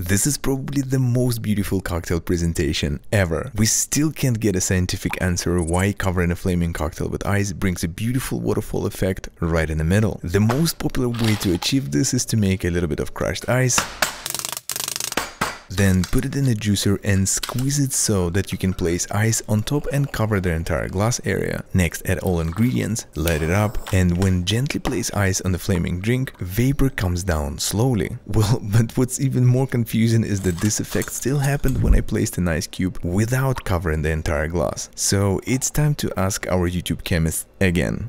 This is probably the most beautiful cocktail presentation ever. We still can't get a scientific answer why covering a flaming cocktail with ice brings a beautiful waterfall effect right in the middle. The most popular way to achieve this is to make a little bit of crushed ice then put it in a juicer and squeeze it so that you can place ice on top and cover the entire glass area. Next add all ingredients, light it up and when gently place ice on the flaming drink, vapor comes down slowly. Well, but what's even more confusing is that this effect still happened when I placed an ice cube without covering the entire glass. So it's time to ask our YouTube chemist again.